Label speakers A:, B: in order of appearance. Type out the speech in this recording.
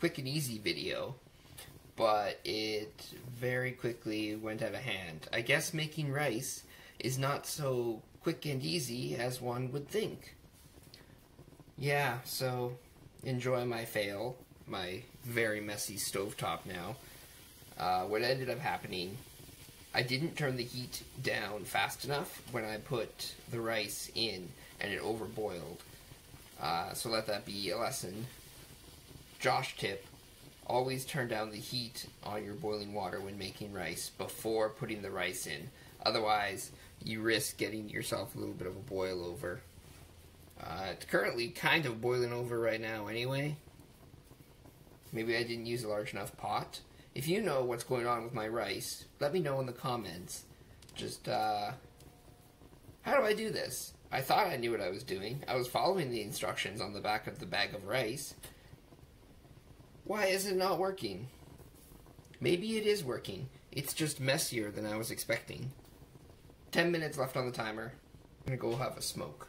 A: quick and easy video, but it very quickly went out of hand. I guess making rice is not so quick and easy as one would think. Yeah, so enjoy my fail, my very messy stovetop now. Uh, what ended up happening, I didn't turn the heat down fast enough when I put the rice in and it overboiled. Uh, so let that be a lesson. Josh tip, always turn down the heat on your boiling water when making rice before putting the rice in. Otherwise, you risk getting yourself a little bit of a boil over. Uh, it's currently kind of boiling over right now anyway. Maybe I didn't use a large enough pot. If you know what's going on with my rice, let me know in the comments. Just, uh, how do I do this? I thought I knew what I was doing. I was following the instructions on the back of the bag of rice. Why is it not working? Maybe it is working. It's just messier than I was expecting. 10 minutes left on the timer. I'm gonna go have a smoke.